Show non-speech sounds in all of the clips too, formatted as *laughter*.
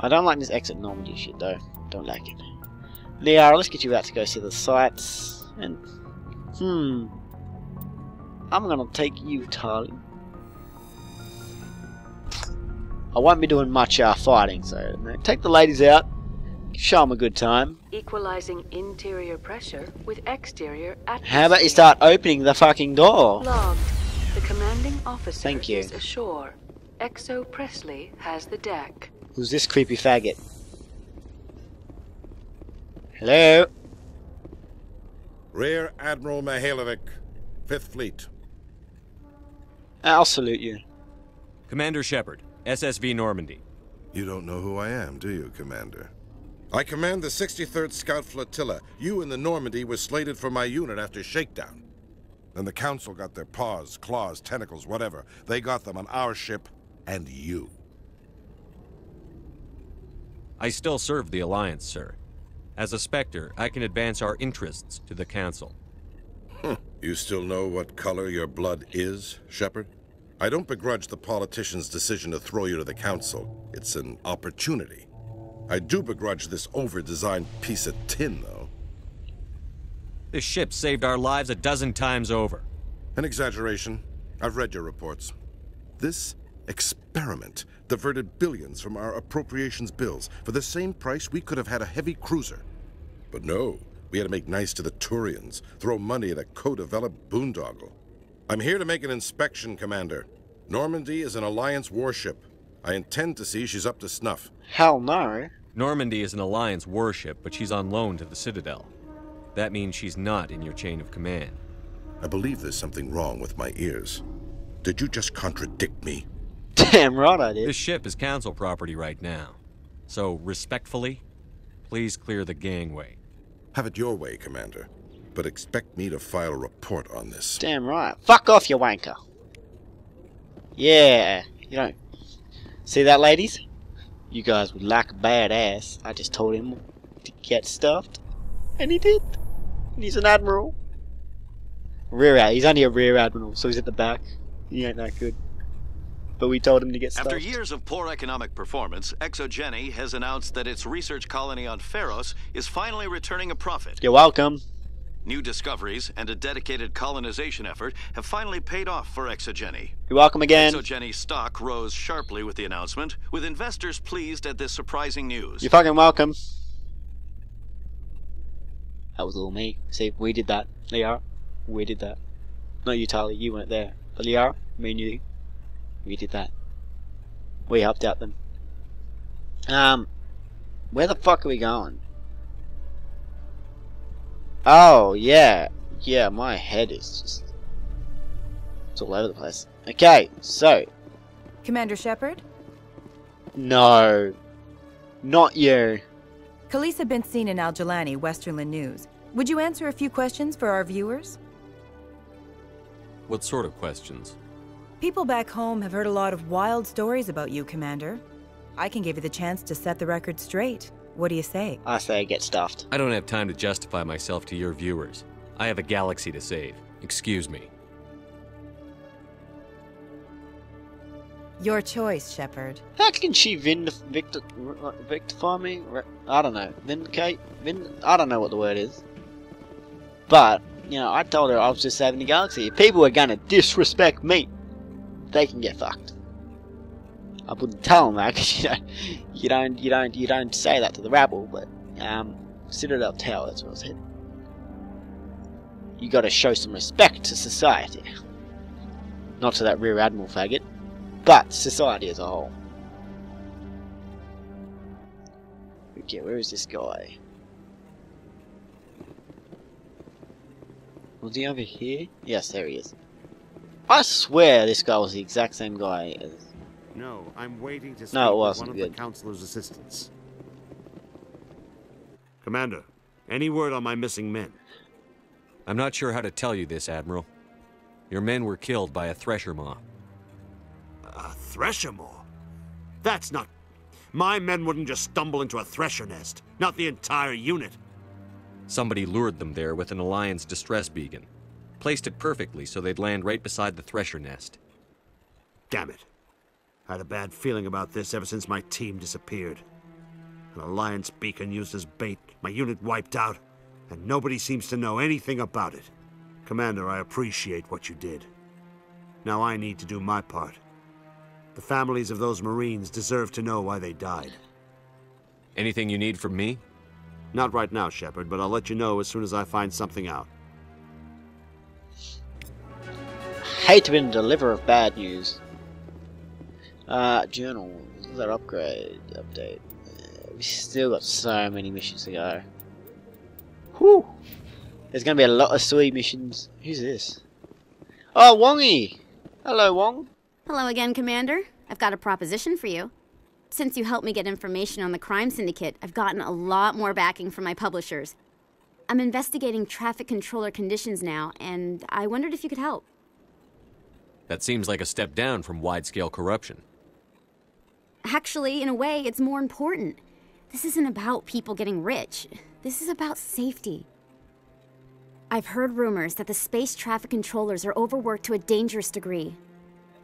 I don't like this exit Normandy shit though. Don't like it. Liara, let's get you out to go see the sights. And hmm, I'm gonna take you, Tali. I won't be doing much uh, fighting, so take the ladies out, show them a good time. Equalizing interior pressure with exterior atmosphere. How about you start opening the fucking door? Logged. The commanding officer Thank you. is ashore. XO Pressly has the deck. Who's this creepy faggot? Hello? Rear Admiral Mihailovic, Fifth Fleet. I'll salute you. Commander Shepard, SSV Normandy. You don't know who I am, do you, Commander? I command the 63rd Scout Flotilla. You and the Normandy were slated for my unit after shakedown. Then the Council got their paws, claws, tentacles, whatever. They got them on our ship and you. I still serve the Alliance, sir. As a Spectre, I can advance our interests to the Council. Hmm. You still know what color your blood is, Shepard? I don't begrudge the politician's decision to throw you to the Council. It's an opportunity. I do begrudge this over-designed piece of tin, though. This ship saved our lives a dozen times over. An exaggeration. I've read your reports. This experiment diverted billions from our appropriations bills. For the same price, we could have had a heavy cruiser. But no, we had to make nice to the Turians, throw money at a co-developed boondoggle. I'm here to make an inspection, Commander. Normandy is an Alliance warship. I intend to see she's up to snuff. Hell no. Normandy is an Alliance warship, but she's on loan to the Citadel. That means she's not in your chain of command. I believe there's something wrong with my ears. Did you just contradict me? *laughs* Damn right I did. This ship is Council property right now. So, respectfully, please clear the gangway. Have it your way, Commander. But expect me to file a report on this. Damn right. Fuck off, you wanker. Yeah. You don't... See that, ladies? You guys would like a badass. I just told him to get stuffed. And he did. And he's an admiral. Rear ad. He's only a rear admiral, so he's at the back. He ain't that good. But we told him to get stuffed. After years of poor economic performance, ExoGeni has announced that its research colony on Feros is finally returning a profit. You're welcome. New discoveries and a dedicated colonization effort have finally paid off for ExoGeni. You're welcome again. ExoGeni stock rose sharply with the announcement, with investors pleased at this surprising news. You're fucking welcome. That was all me. See, we did that. Liara, we did that. Not you, Tali, you weren't there. But Liara, me and you, we did that. We helped out them. Um, where the fuck are we going? Oh, yeah. Yeah, my head is just... It's all over the place. Okay, so... Commander Shepard? No. Not you. Khalisah been seen in Al Jalani, Westerlund News. Would you answer a few questions for our viewers? What sort of questions? People back home have heard a lot of wild stories about you, Commander. I can give you the chance to set the record straight. What do you say? I say get stuffed. I don't have time to justify myself to your viewers. I have a galaxy to save. Excuse me. Your choice, Shepard. How can she vind victor, victify me? I don't know. Vindicate? Vind I don't know what the word is. But, you know, I told her I was just saving the galaxy. If people are gonna disrespect me, they can get fucked. I wouldn't tell them that because *laughs* you don't, you don't, you don't, you don't say that to the rabble. But um, Citadel Tower, that's what I said. You got to show some respect to society, not to that rear admiral faggot, but society as a whole. Okay, where is this guy? Was he over here? Yes, there he is. I swear this guy was the exact same guy as no, I'm waiting to speak no, it wasn't one good. of the Councilor's assistants. Commander, any word on my missing men? I'm not sure how to tell you this, Admiral. Your men were killed by a Thresher Maw. A Thresher Maw? That's not... My men wouldn't just stumble into a Thresher nest. Not the entire unit. Somebody lured them there with an Alliance distress beacon. Placed it perfectly so they'd land right beside the Thresher nest. Damn it. I had a bad feeling about this ever since my team disappeared. An Alliance beacon used as bait, my unit wiped out, and nobody seems to know anything about it. Commander, I appreciate what you did. Now I need to do my part. The families of those Marines deserve to know why they died. Anything you need from me? Not right now, Shepard, but I'll let you know as soon as I find something out. Hate to be the deliverer of bad news. Uh, journal. That upgrade update. Uh, we still got so many missions to go. Whew. There's gonna be a lot of sweet missions. Who's this? Oh, Wongy! Hello, Wong. Hello again, Commander. I've got a proposition for you. Since you helped me get information on the crime syndicate, I've gotten a lot more backing from my publishers. I'm investigating traffic controller conditions now, and I wondered if you could help. That seems like a step down from wide scale corruption. Actually, in a way, it's more important. This isn't about people getting rich. This is about safety. I've heard rumors that the space traffic controllers are overworked to a dangerous degree.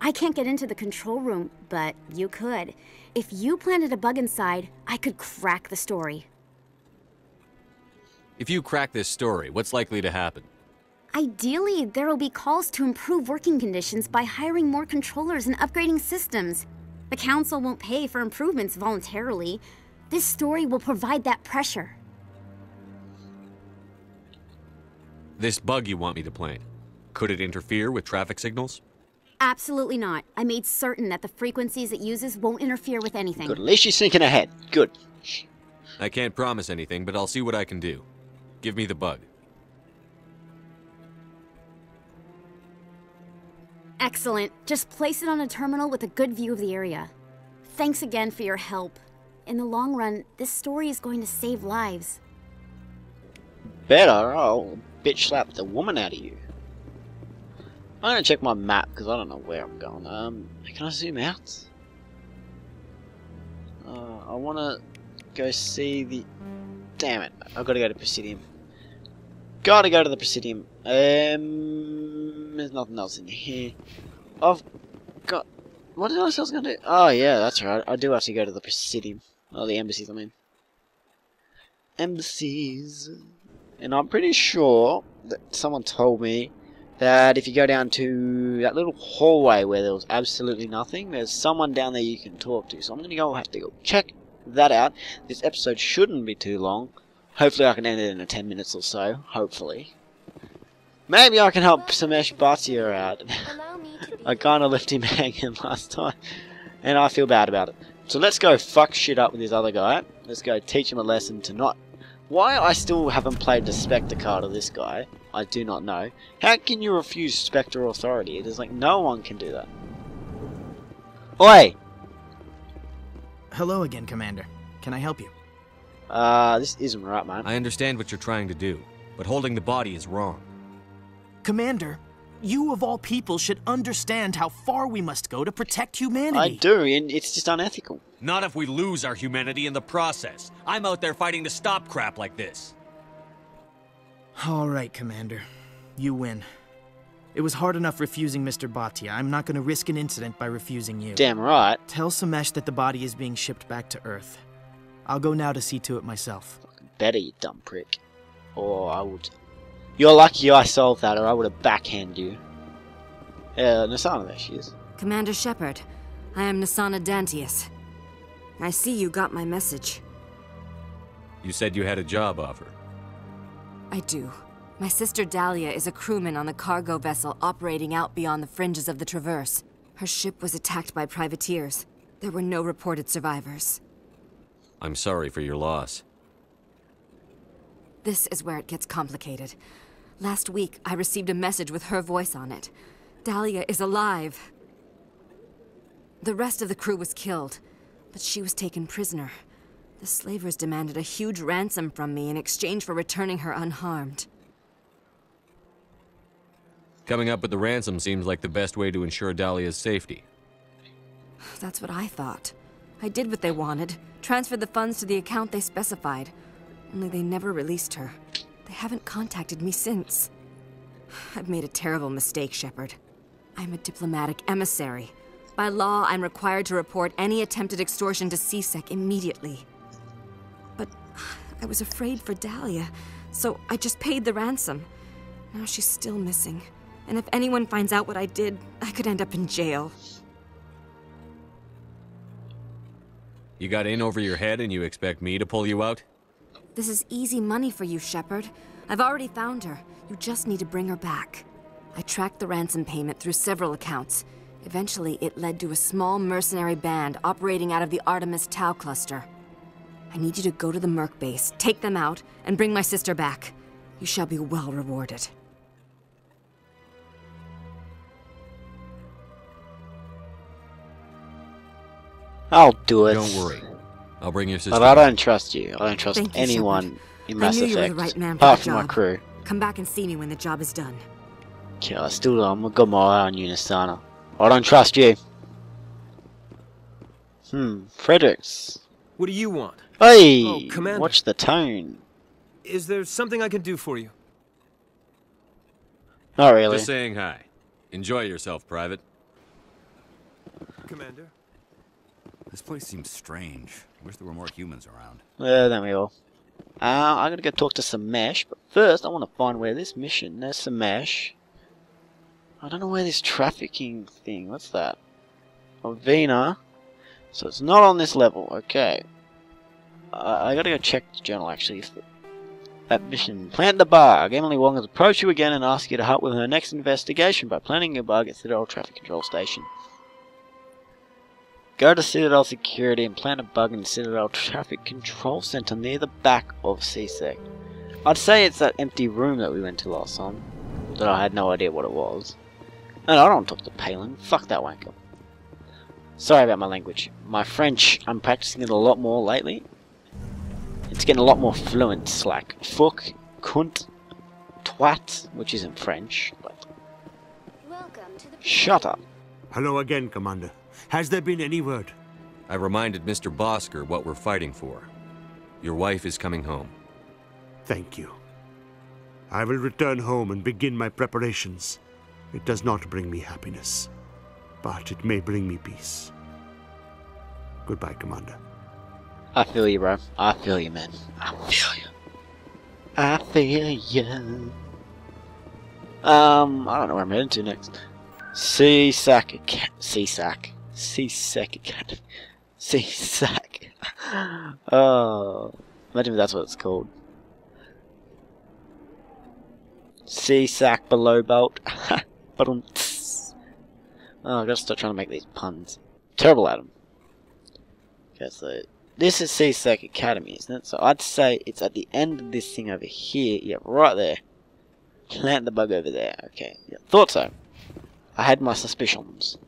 I can't get into the control room, but you could. If you planted a bug inside, I could crack the story. If you crack this story, what's likely to happen? Ideally, there will be calls to improve working conditions by hiring more controllers and upgrading systems. The Council won't pay for improvements voluntarily. This story will provide that pressure. This bug you want me to plant, could it interfere with traffic signals? Absolutely not. I made certain that the frequencies it uses won't interfere with anything. Good. At least she's thinking ahead. Good. I can't promise anything, but I'll see what I can do. Give me the bug. Excellent. Just place it on a terminal with a good view of the area. Thanks again for your help. In the long run, this story is going to save lives. Better. I'll bitch slap the woman out of you. I'm gonna check my map because I don't know where I'm going. Um, can I zoom out? Uh, I wanna go see the. Damn it! I've got to go to Presidium. Gotta go to the Presidium. Um, there's nothing else in here. I've got. What else I was gonna do? Oh yeah, that's right. I do actually go to the Presidium. Oh, the embassies. I mean, embassies. And I'm pretty sure that someone told me that if you go down to that little hallway where there was absolutely nothing, there's someone down there you can talk to. So I'm going to go have to go check that out. This episode shouldn't be too long. Hopefully I can end it in a 10 minutes or so. Hopefully. Maybe I can help Samesh Bhatia out. *laughs* I kind of left him *laughs* hanging last time. And I feel bad about it. So let's go fuck shit up with this other guy. Let's go teach him a lesson to not... Why I still haven't played the Spectre card of this guy, I do not know. How can you refuse Spectre authority? It is like no one can do that. Oi! Hello again, Commander. Can I help you? Uh, this isn't right, man. I understand what you're trying to do, but holding the body is wrong. Commander, you of all people should understand how far we must go to protect humanity. I do, and it's just unethical. Not if we lose our humanity in the process. I'm out there fighting to stop crap like this. All right, Commander. You win. It was hard enough refusing Mr. Bhatia. I'm not going to risk an incident by refusing you. Damn right. Tell Samesh that the body is being shipped back to Earth. I'll go now to see to it myself. Better, you dumb prick. Or I would. You're lucky I solved that, or I would have backhanded you. Uh, yeah, Nasana, there she is. Commander Shepard, I am Nasana Dantius. I see you got my message. You said you had a job offer. I do. My sister Dahlia is a crewman on the cargo vessel operating out beyond the fringes of the Traverse. Her ship was attacked by privateers. There were no reported survivors. I'm sorry for your loss. This is where it gets complicated. Last week, I received a message with her voice on it. Dahlia is alive. The rest of the crew was killed, but she was taken prisoner. The slavers demanded a huge ransom from me in exchange for returning her unharmed. Coming up with the ransom seems like the best way to ensure Dahlia's safety. That's what I thought. I did what they wanted, transferred the funds to the account they specified. Only they never released her. They haven't contacted me since. I've made a terrible mistake, Shepard. I'm a diplomatic emissary. By law, I'm required to report any attempted extortion to CSEC immediately. But I was afraid for Dahlia, so I just paid the ransom. Now she's still missing. And if anyone finds out what I did, I could end up in jail. You got in over your head and you expect me to pull you out? This is easy money for you, Shepard. I've already found her. You just need to bring her back. I tracked the ransom payment through several accounts. Eventually, it led to a small mercenary band operating out of the Artemis Tau cluster. I need you to go to the Merc base, take them out, and bring my sister back. You shall be well rewarded. I'll do it. Don't worry. I'll bring your sister. But I don't trust you. I don't trust Thank you, anyone in I Mass knew you were the Effect. right man for apart the from my crew. Come back and see me when the job is done. Yeah, I still I'm got my eye on you, Nasana. I don't trust you. Hmm, Fredericks. What do you want? Hey, Oh, Commander. watch the tone. Is there something I can do for you? Not really. Just saying hi. Enjoy yourself, Private. Commander? This place seems strange. Wish there were more humans around. Yeah, don't we all? Uh, I'm gonna go talk to Samesh, but first I want to find where this mission. There's Samesh. I don't know where this trafficking thing. What's that? Avina. So it's not on this level. Okay. Uh, I gotta go check the journal actually. If that mission. Plant the bug. Emily Wong has approached you again and asked you to help with her next investigation by planting a bug at Citadel Traffic Control Station. Go to Citadel Security and plant a bug in Citadel Traffic Control Center near the back of CSEC. I'd say it's that empty room that we went to last time. That I had no idea what it was. And I don't talk to Pallin. Fuck that wanker. Sorry about my language. My French, I'm practicing it a lot more lately. It's getting a lot more fluent. Like fuck, cunt, twat, which isn't French, but shut up. Hello again, Commander. Has there been any word? I reminded Mr. Bosker what we're fighting for. Your wife is coming home. Thank you. I will return home and begin my preparations. It does not bring me happiness, but it may bring me peace. Goodbye, Commander. I feel you, bro. I feel you, man. I feel you. I feel you. Um, I don't know where I'm heading to next. CSAC Academy. CSAC. CSAC Academy. CSAC. Oh, imagine if that's what it's called. CSAC below belt. *laughs* but *laughs* oh, I gotta start trying to make these puns. Terrible at them. Okay, so this is CSEC Academy, isn't it? So I'd say it's at the end of this thing over here. Yeah, right there. Plant the bug over there. Okay, yeah, thought so. I had my suspicions.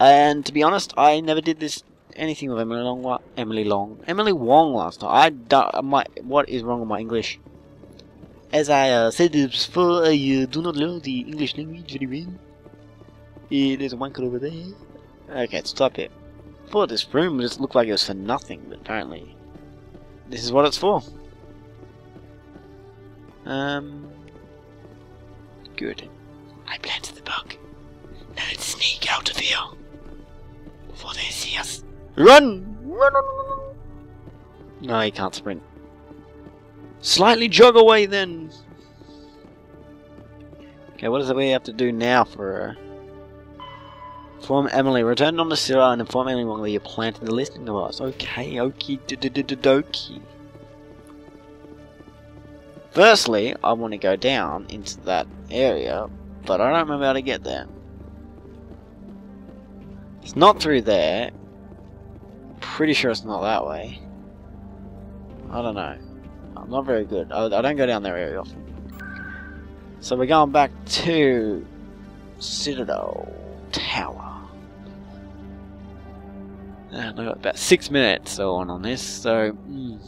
And to be honest, I never did this anything with Emily Long. Emily Long, Emily Wong last time. I don't, my what is wrong with my English? As I uh, said before, I uh, do not learn the English language very well. Yeah, there's a wanker over there. Okay, stop it. thought this room just looked like it was for nothing, but apparently this is what it's for. Um, good. I planted the bug. Now let's sneak out of here before they see us. Run! Run! run, run. No, he can't sprint. Slightly jog away then. Okay, what is it we have to do now for? Uh, Inform Emily. Return on the Syrah and inform Emily that you're planting the listening device. Okay, okie dokie. Firstly, I want to go down into that area, but I don't remember how to get there. It's not through there. Pretty sure it's not that way. I don't know. I'm not very good. I, I don't go down there very often. So we're going back to Citadel Tower. And I've got about six minutes on on this, so mm,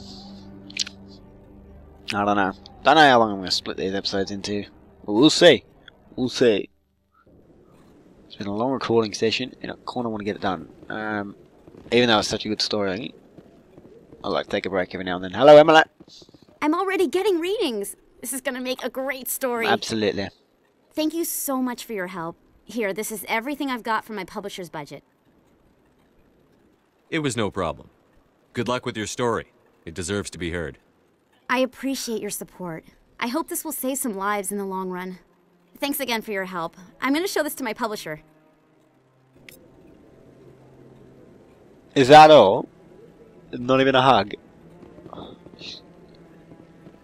I don't know. Don't know how long I'm going to split these episodes into. But we'll see. We'll see. It's been a long recording session, and I kind of want to get it done. Um, even though it's such a good story, I like to take a break every now and then. Hello, Emily. I'm already getting readings. This is gonna make a great story. Absolutely. Thank you so much for your help. Here, this is everything I've got from my publisher's budget. It was no problem. Good luck with your story. It deserves to be heard. I appreciate your support. I hope this will save some lives in the long run. Thanks again for your help. I'm going to show this to my publisher. Is that all? Not even a hug.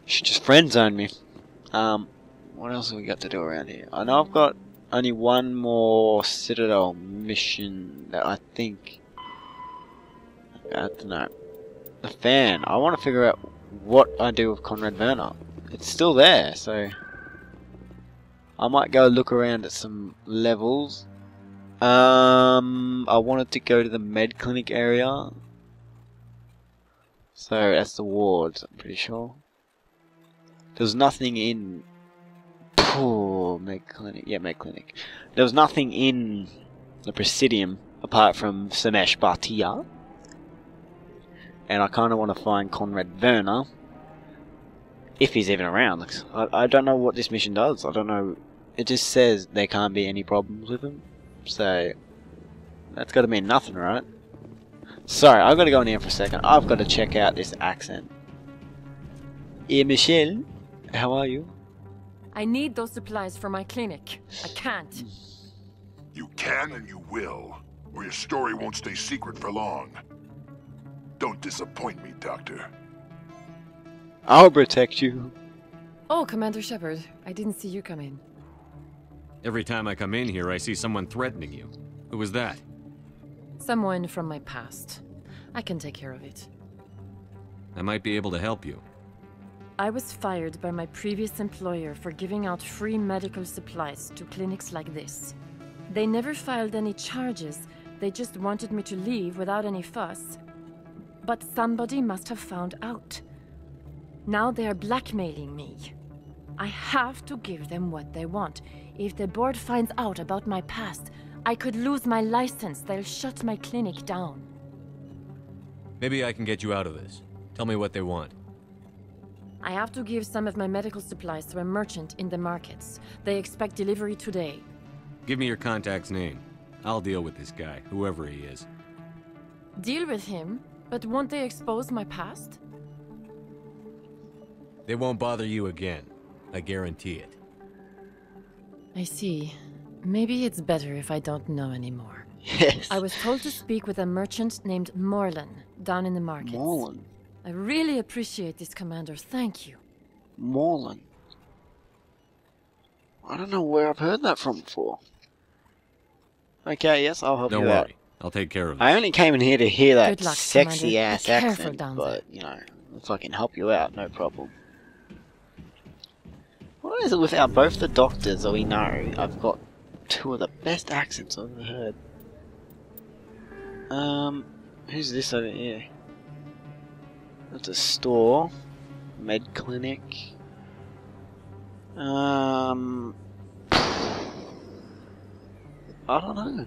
She just friend zoned me. Um, what else have we got to do around here? I know I've got only one more Citadel mission that I think. I don't know. The fan. I want to figure out what I do with Conrad Werner. It's still there, so I might go look around at some levels. Um, I wanted to go to the med clinic area. So that's the wards, I'm pretty sure. There's nothing in Poor med clinic. Yeah, med clinic. There was nothing in the Presidium apart from Samesh Bhatia. And I kind of want to find Conrad Werner. If he's even around. I, I don't know what this mission does. I don't know. It just says there can't be any problems with them. So, that's got to mean nothing, right? Sorry, I've got to go in here for a second. I've got to check out this accent. Yeah, Michelle, how are you? I need those supplies for my clinic. I can't. You can and you will, or your story won't stay secret for long. Don't disappoint me, Doctor. I'll protect you. Oh, Commander Shepard, I didn't see you come in. Every time I come in here, I see someone threatening you. Who was that? Someone from my past. I can take care of it. I might be able to help you. I was fired by my previous employer for giving out free medical supplies to clinics like this. They never filed any charges, they just wanted me to leave without any fuss. But somebody must have found out. Now they are blackmailing me. I have to give them what they want. If the board finds out about my past, I could lose my license. They'll shut my clinic down. Maybe I can get you out of this. Tell me what they want. I have to give some of my medical supplies to a merchant in the markets. They expect delivery today. Give me your contact's name. I'll deal with this guy, whoever he is. Deal with him? But won't they expose my past? They won't bother you again. I guarantee it. I see. Maybe it's better if I don't know anymore. Yes. I was told to speak with a merchant named Morlan down in the market. Morlan? I really appreciate this, Commander. Thank you. Morlan. I don't know where I've heard that from before. Okay, yes, I'll help you. Don't you worry. out. I'll take care of it. I only came in here to hear that luck, sexy Commander. ass Be accent, but you know, if I can help you out, no problem. What is it with our both the doctors that we know? I've got two of the best accents I've ever heard. Um, who's this over here? That's a store, med clinic. Um, I don't know.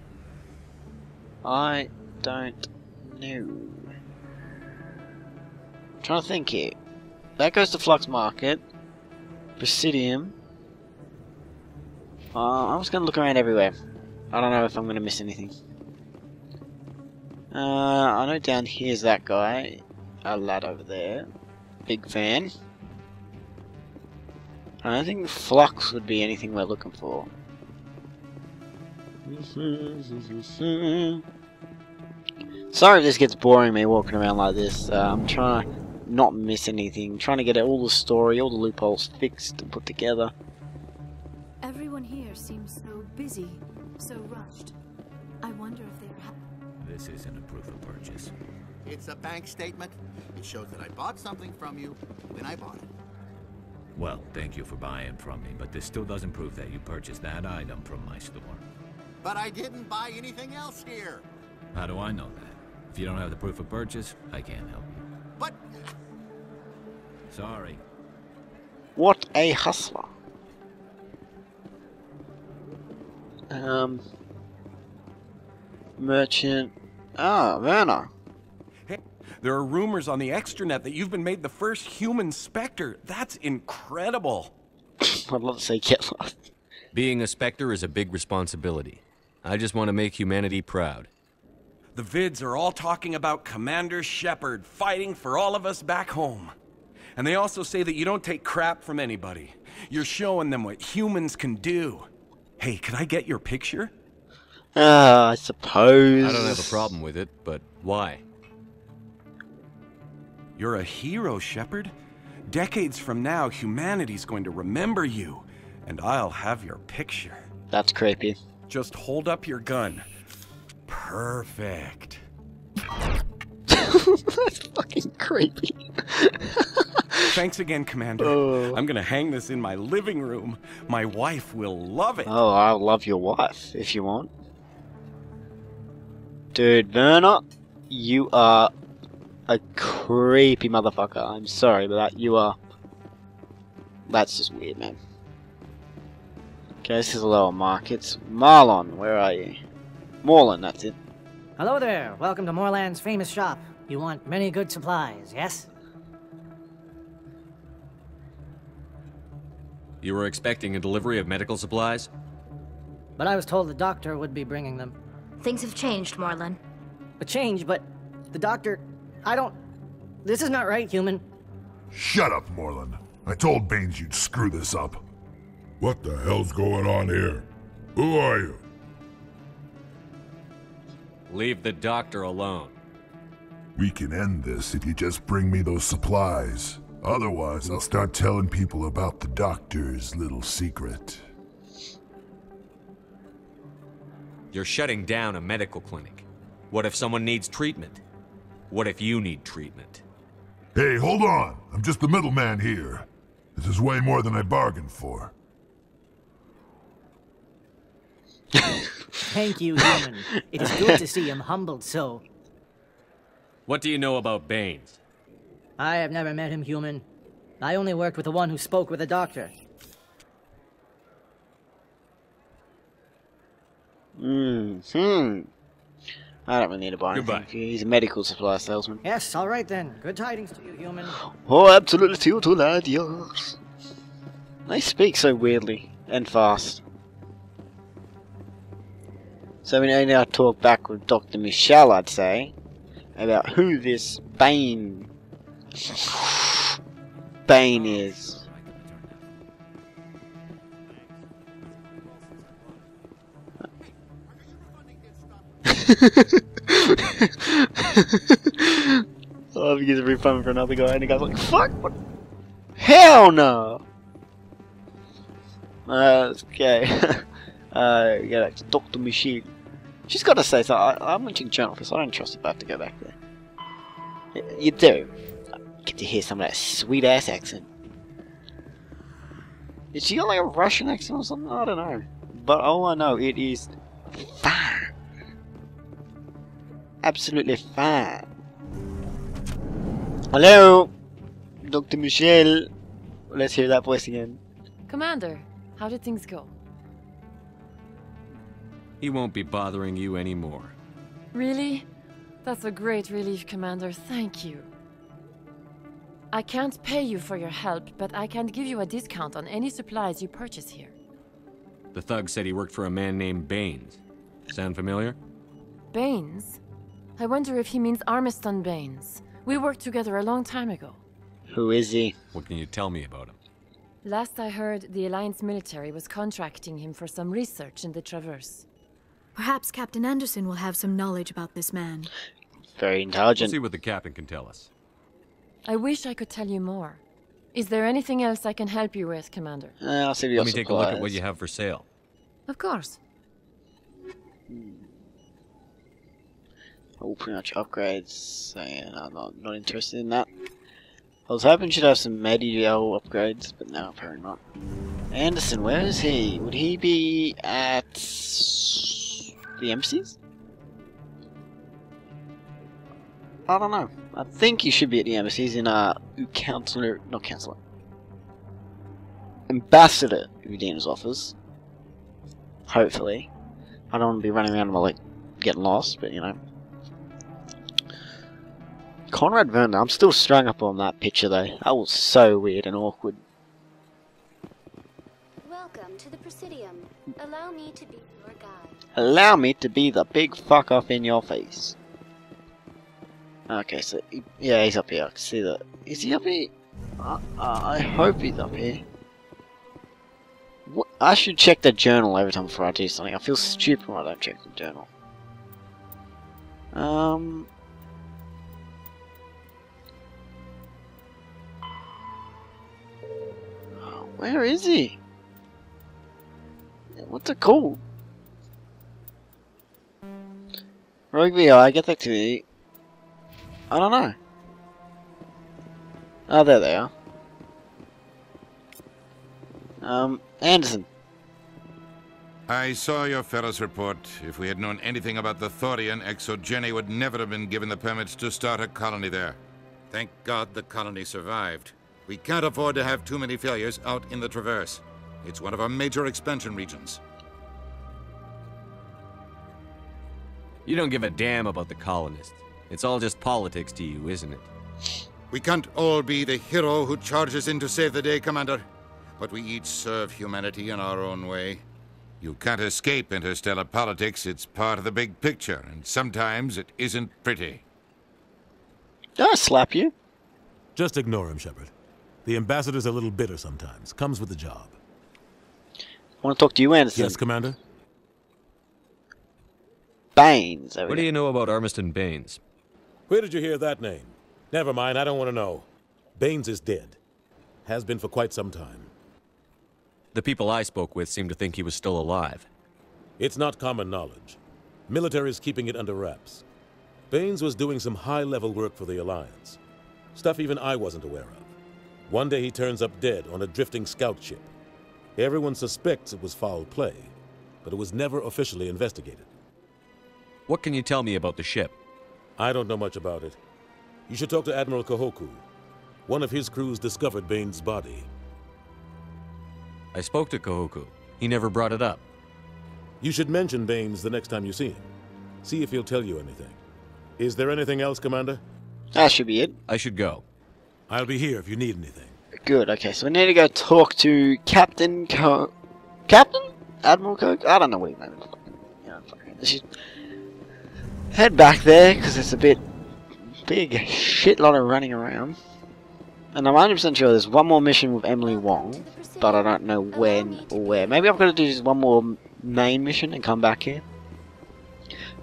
I don't know. I'm trying to think here. That goes to Flux Market. Presidium. Uh, I'm just gonna look around everywhere. I don't know if I'm gonna miss anything. Uh, I know down here's that guy. A lad over there. Big fan. I don't think Flux would be anything we're looking for. *laughs* Sorry if this gets boring me walking around like this. Uh, I'm trying to not miss anything. trying to get all the story, all the loopholes fixed and put together. Everyone here seems so busy, so rushed. I wonder if they're ha- This isn't a proof of purchase. It's a bank statement. It shows that I bought something from you when I bought it. Well, thank you for buying from me, but this still doesn't prove that you purchased that item from my store. But I didn't buy anything else here. How do I know that? If you don't have the proof of purchase, I can't help you. But Sorry. What a hustler. Um. Merchant. Ah, Werner. There are rumors on the extranet that you've been made the first human Spectre. That's incredible. *laughs* I'd love to say get lost. Being a Spectre is a big responsibility. I just want to make humanity proud. The vids are all talking about Commander Shepard fighting for all of us back home. And they also say that you don't take crap from anybody. You're showing them what humans can do. Hey, can I get your picture? Ah, I suppose. I don't have a problem with it, but why? You're a hero, Shepard. Decades from now, humanity's going to remember you, and I'll have your picture. That's creepy. Just hold up your gun. Perfect. *laughs* That's fucking creepy. *laughs* Thanks again, Commander. Oh. I'm gonna hang this in my living room. My wife will love it. Oh, I'll love your wife if you want. Dude, Werner, you are a creepy motherfucker. I'm sorry, but that you are. That's just weird, man. Okay, this is a lower markets. Marlon, where are you? Morlin, that's it. Hello there. Welcome to Morlan's famous shop. You want many good supplies, yes? You were expecting a delivery of medical supplies? But I was told the doctor would be bringing them. Things have changed, Morlan. A change, but the doctor. I don't. This is not right, human. Shut up, Morlan. I told Baines you'd screw this up. What the hell's going on here? Who are you? Leave the doctor alone. We can end this if you just bring me those supplies. Otherwise, I'll start telling people about the doctor's little secret. You're shutting down a medical clinic. What if someone needs treatment? What if you need treatment? Hey, hold on! I'm just the middleman here. This is way more than I bargained for. *laughs* Thank you, human. it is good to see him humbled so. What do you know about Baines? I have never met him, human. I only worked with the one who spoke with the doctor. Hmm. Hmm. I don't really need to buy anything. Goodbye. for. He's a medical supply salesman. Yes, all right then. Good tidings to you, human. Oh, absolutely total adios. They speak so weirdly and fast. So we need now talk back with Dr. Michelle, I'd say, about who this Bane Bane is. oh, if he gets a refund for another guy, and the guy's like, "Fuck! What? *laughs* Hell no!" Uh, okay. *laughs* uh, yeah, that's Dr. Michelle. She's got to say so. I, I'm watching Channel Office. I don't trust I have to go back there. Y- You do. Get to hear some of that sweet ass accent. Is she got like a Russian accent or something? I don't know. But all I know, it is fine. Absolutely fine. Hello, Dr. Michelle. Let's hear that voice again. Commander, how did things go? He won't be bothering you anymore. Really? That's a great relief, Commander. Thank you. I can't pay you for your help, but I can give you a discount on any supplies you purchase here. The thug said he worked for a man named Baines. Sound familiar? Baines? I wonder if he means Armiston Baines. We worked together a long time ago. Who is he? What can you tell me about him? Last I heard, the Alliance military was contracting him for some research in the Traverse. Perhaps Captain Anderson will have some knowledge about this man. Very We'll intelligent. see what the captain can tell us. I wish I could tell you more. Is there anything else I can help you with, Commander? Uh, I'll see if you Let got me take a look at what you have for sale. Of course. All pretty much upgrades. So yeah, no, I'm not, not interested in that. I was hoping she'd have some medieval upgrades, but no, apparently not. Anderson, where is he? Would he be at the embassies? I don't know. I think he should be at the embassies in uh, counselor, not counselor, ambassador Udina's office. Hopefully, I don't want to be running around like getting lost, but you know. Conrad Werner, I'm still strung up on that picture though. That was so weird and awkward. Welcome to the Presidium. Allow me to be your guide. Allow me to be the big fuck off in your face. Okay, so he- yeah, he's up here. I can see that. Is he up here? Uh, uh, I hope he's up here. What? I should check the journal every time before I do something. I feel stupid when I don't check the journal. Um. Where is he? What's it called? Rugby I get that activity. I don't know. Oh, there they are. Um, Anderson. I saw your Feros report. If we had known anything about the Thorian, ExoGeni would never have been given the permits to start a colony there. Thank God the colony survived. We can't afford to have too many failures out in the Traverse. It's one of our major expansion regions. You don't give a damn about the colonists. It's all just politics to you, isn't it? We can't all be the hero who charges in to save the day, Commander. But we each serve humanity in our own way. You can't escape interstellar politics. It's part of the big picture, and sometimes it isn't pretty. Did I slap you? Just ignore him, Shepard. The ambassador's a little bitter sometimes. Comes with the job. I want to talk to you, Anderson. Yes, Commander? Baines. What do you know about Armiston Baines? Where did you hear that name? Never mind, I don't want to know. Baines is dead. Has been for quite some time. The people I spoke with seemed to think he was still alive. It's not common knowledge. Military's keeping it under wraps. Baines was doing some high-level work for the Alliance. Stuff even I wasn't aware of. One day he turns up dead on a drifting scout ship. Everyone suspects it was foul play, but it was never officially investigated. What can you tell me about the ship? I don't know much about it. You should talk to Admiral Kahoku. One of his crews discovered Baines' body. I spoke to Kahoku. He never brought it up. You should mention Baines the next time you see him. See if he'll tell you anything. Is there anything else, Commander? That should be it. I should go. I'll be here if you need anything. Good, okay, so we need to go talk to Captain Co... Captain? Admiral Co... I don't know what his name is. You know, fucking- just head back there, because it's a bit... Big shitload of running around. And I'm 100% sure there's one more mission with Emily Wong, but I don't know when or where. Maybe I've got to do just one more main mission and come back here.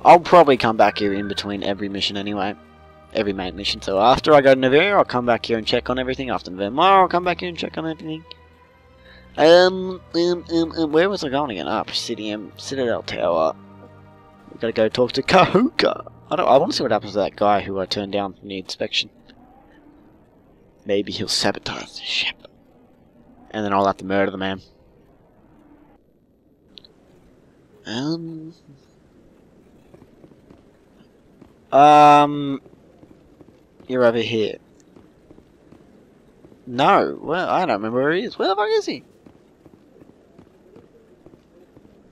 I'll probably come back here in between every mission anyway. Every main mission. So after I go to Navarre, I'll come back here and check on everything. After Navarre, I'll come back here and check on everything. Um, um, um, um, where was I going again? Ah, Presidium, Citadel Tower. Gotta go talk to Kahuka. I don't. I want to see what happens to that guy who I turned down from the inspection. Maybe he'll sabotage the ship, and then I'll have to murder the man. Um. Um. You're over here. No, well, I don't remember where he is. Where the fuck is he?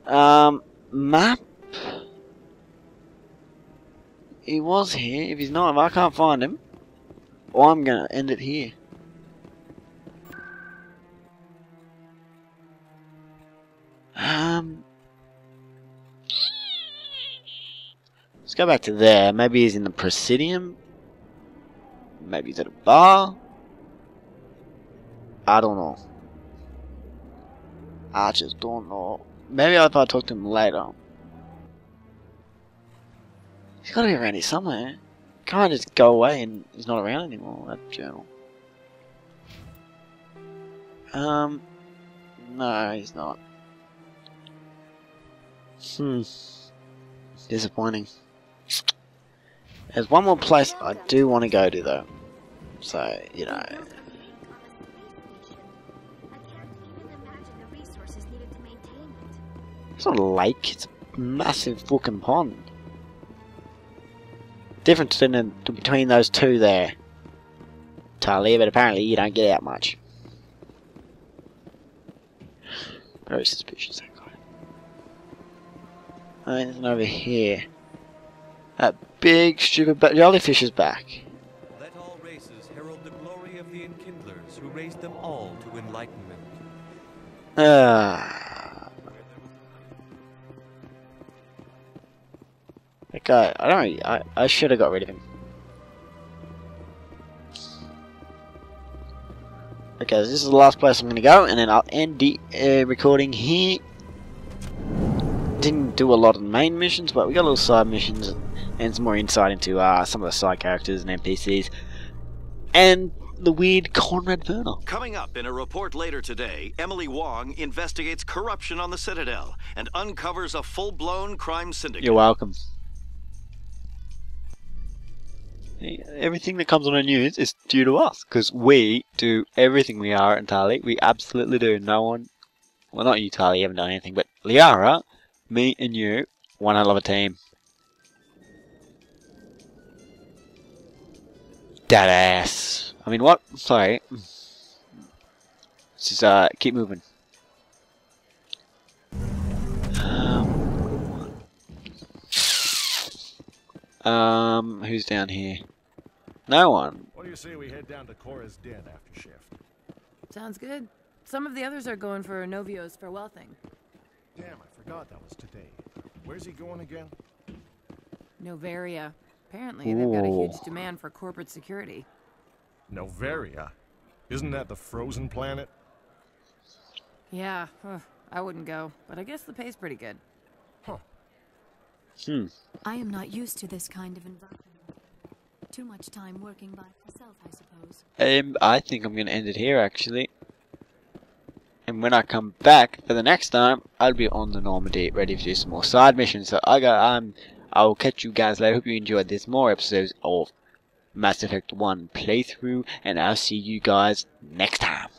Um, map? He was here. If he's not, if I can't find him, or I'm gonna end it here. Um, let's go back to there. Maybe he's in the Presidium. Maybe he's at a bar. I don't know. I just don't know. Maybe if I talk to him later. He's gotta be around here somewhere. Can't just go away and he's not around anymore, that journal. Um, no, he's not. Hmm. Disappointing. There's one more place I do want to go to though. So, you know. It's not a lake, it's a massive fucking pond. Difference in the, between those two there. Talia, but apparently you don't get out much. Very suspicious, that guy. Oh, anything over here? That big stupid jellyfish is back. Let all races herald the glory of the Enkindlers who raised them all to enlightenment. Ah. That guy, I don't know, I, I should have got rid of him. Okay, this is the last place I'm going to go, and then I'll end the uh, recording here. Didn't do a lot of the main missions, but we got a little side missions and some more insight into uh, some of the side characters and NPCs. And the weird Conrad Verner. Coming up in a report later today, Emily Wong investigates corruption on the Citadel and uncovers a full-blown crime syndicate. You're welcome. Everything that comes on the news is due to us, because we do everything we are Tali. We absolutely do. No one, well, not you, Tali, you haven't done anything, but Liara, me, and you, one hell of a team. That ass. I mean, what? Sorry. Just uh, keep moving. Um, who's down here? No one. What do you say we head down to Chora's den after shift? Sounds good. Some of the others are going for Novio's farewell thing. Damn, I forgot that was today. Where's he going again? Noveria. Apparently, they've got a huge demand for corporate security. Noveria? Isn't that the frozen planet? Yeah, ugh, I wouldn't go, but I guess the pay's pretty good. Hmm. I am not used to this kind of environment. Too much time working by myself, I suppose. Um, I think I'm going to end it here, actually. And when I come back for the next time, I'll be on the Normandy, ready to do some more side missions. So I got, um, I'll catch you guys later. Hope you enjoyed this more episodes of Mass Effect 1 playthrough, and I'll see you guys next time.